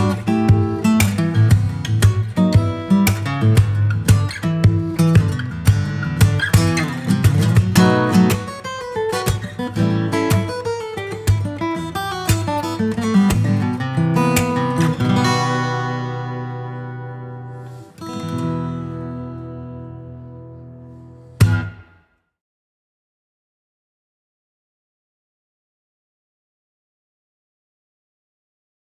Bye.